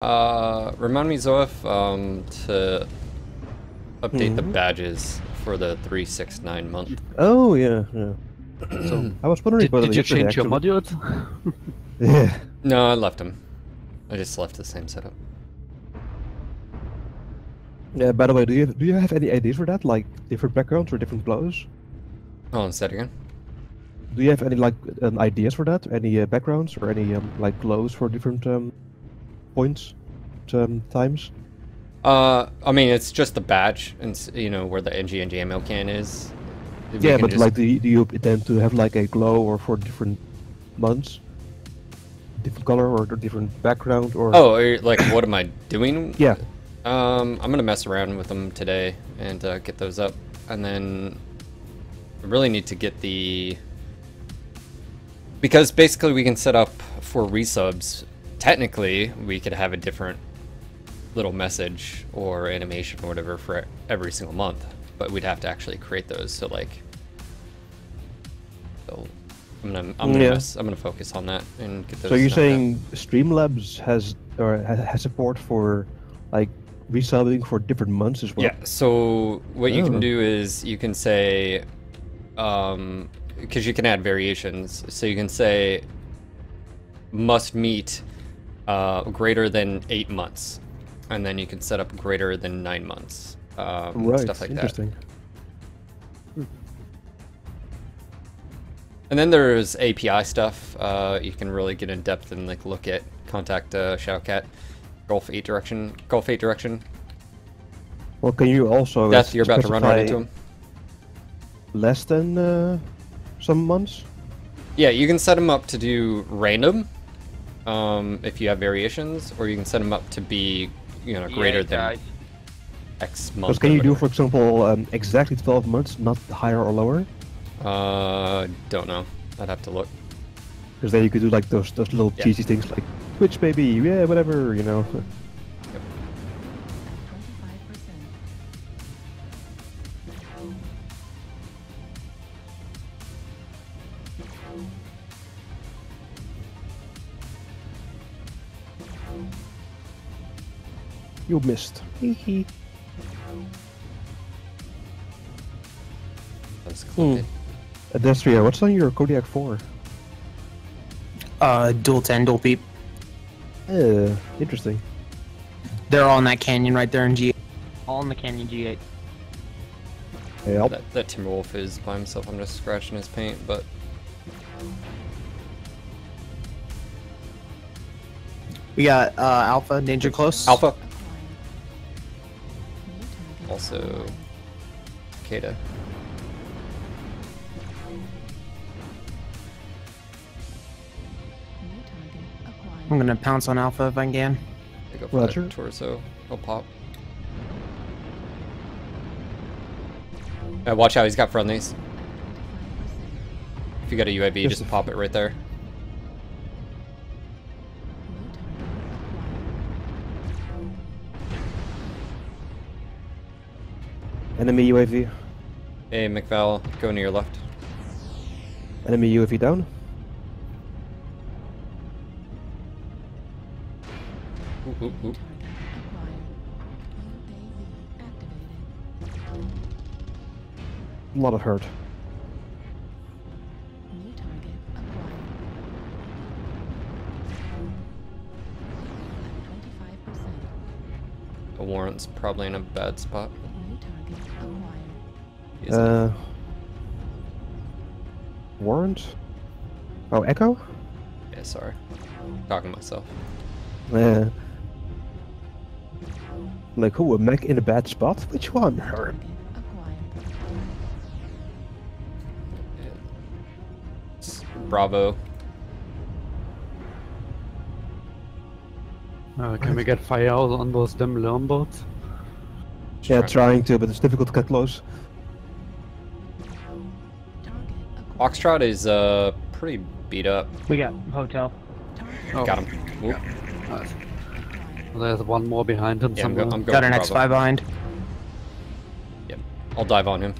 Uh, remind me, Zoef, um, to update the Mhm. badges for the 369 month. Oh yeah, yeah. So, I was wondering did, whether did you yesterday change your actually- modules? Yeah. No, I left them. I just left the same setup. Yeah. By the way, do you do you have any ideas for that? Like different backgrounds or different clothes? Oh, and said again? Do you have any like um, ideas for that? Any uh, backgrounds or any um, like clothes for different um, points, um, times? Uh, I mean, it's just the badge, and you know where the NG and JML can is. We yeah, can but just- like, do you, do you intend to have like a glow or for different months, different color or different background or? Oh, like what am I doing? Yeah. Um, I'm gonna mess around with them today and uh, get those up, and then I really need to get the because basically we can set up for resubs. Technically, we could have a different little message or animation or whatever for every single month, but we'd have to actually create those. So like, so I'm gonna I'm gonna Yeah. mess, I'm gonna focus on that and get those. So you're knocked out. saying Streamlabs has or has support for like resubbing for different months as well? Yeah. So what you Oh. can do is you can say, um, because you can add variations. So you can say must meet uh, greater than eight months, and then you can set up greater than nine months. Um, Right. Stuff like that. Interesting. And then there's API stuff. Uh, you can really get in depth and like look at contact uh, Shadowcat, Gulf eight direction, Gulf eight direction. Well, can you also Death, you're about to run right into him. less than uh, some months? Yeah, you can set them up to do random, um, if you have variations, or you can set them up to be, you know, greater than guys. X Because month. can you do, for example, um, exactly 12 months, not higher or lower? Uh, don't know. I'd have to look. Because then you could do like those those little Yeah. cheesy things like Twitch baby, yeah, whatever, you know. You missed. Hee That's Hmm. collected. Adestria, what's on your Kodiak 4? Uh, dual 10, dual peep. Uh, interesting. They're all in that canyon right there in G8. All in the canyon G8. Yeah, That, that Timberwolf is by himself. I'm just scratching his paint, but We got uh, Alpha, Danger Close. Alpha Acquired. New target also acquired. Kata. New target acquired. I'm gonna pounce on Alpha if I can. They go for Roger. that torso. He'll pop. Uh, watch out, he's got friendlies. 25%. If you got a UAV, Just just pop it right there. Enemy UAV. Hey, McVal, go to your left. Enemy UAV down. Ooh, ooh, ooh. Target acquired. UAV activated. A lot of hurt. New target acquired. Twenty-five percent. The warrant's probably in a bad spot. New target acquired. He isn't. Uh, warrant? Oh, Echo? yeah, sorry. Talking to myself. Uh, like, who, a mech in a bad spot? Which one? Her. Target acquired. It's Bravo. Uh, can we get fire on those damn learn? Yeah, trying to, but it's difficult to get close. Target acquired. Foxtrot is uh pretty beat up. We got Hotel. Oh, Got him. Whoop. nice. acquired. There's one more behind him Yeah, I'm, somewhere. go- I'm going Got an Bravo. X5 behind. Yep. I'll dive on him.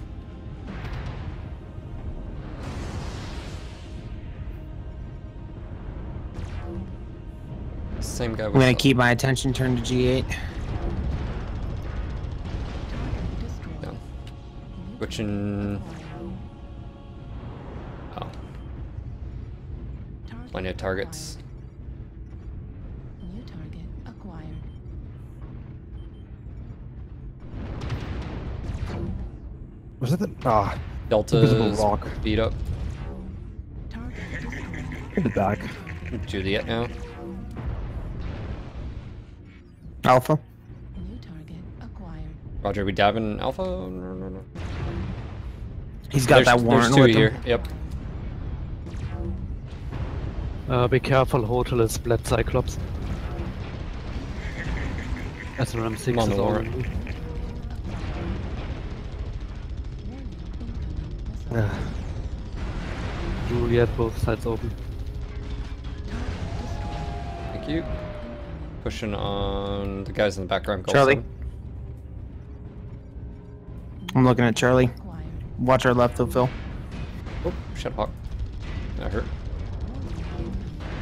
same guy. I'm gonna keep my attention turned to G8. Destroyed. Down. Switching. Oh, plenty of targets. New target acquired. Was it the ah Delta invisible rock beat up. Target destroyed. in the back? Juliet now. Alpha. New target acquired. Roger, we diving Alpha? No, no, no. He's got there's, that warrant There's two with here. him. Yep. Uh, be careful, Hotel is Blood Cyclops. SRM 6 I'm on is the on. warrant. Warning. Incoming missile. Yeah. Juliet, both sides open. Thank you. Pushing on the guys in the background. Charlie. Sun. I'm looking at Charlie. Watch our left though, Phil. Oh, shut hawk. That hurt.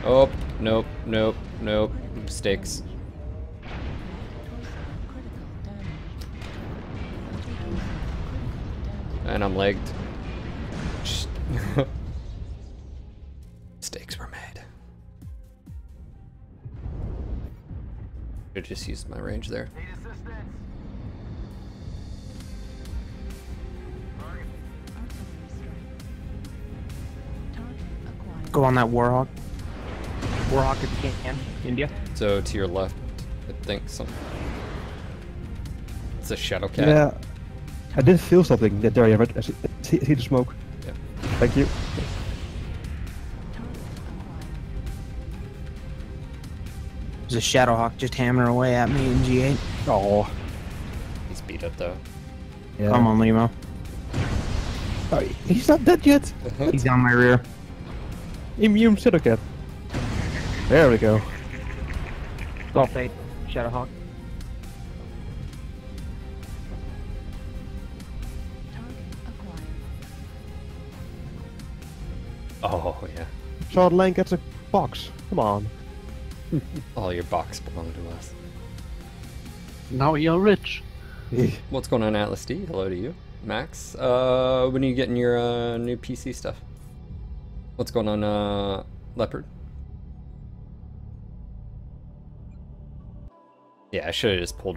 Oh, nope, nope, nope. Mistakes. Critical. And I'm legged. Sh- Mistakes were made. I just used my range there. Artillery strike. Target acquired. Go on that Warhawk. Warhawk if you can. India. So to your left, I think some. It's a shadow cat. Yeah. I did feel something that there. Yeah, but I see, see see the smoke. Yeah. Thank you. Target acquired. There's a Shadowhawk just hammering away at me in G8. Oh. He's beat up though. Yeah. Come on, Limo. Oh, he's not dead yet. He's on my rear. Immune Shadowcat. There we go. Golf Sulfate. Shadowhawk. Target acquired. Oh yeah. Sean Lang gets a box. Come on. All your box belong to us. Now you're rich. What's going on, Atlas D? Hello to you, Max. Uh, when are you getting your uh, new PC stuff? What's going on, uh, Leopard? Yeah, I should have just pulled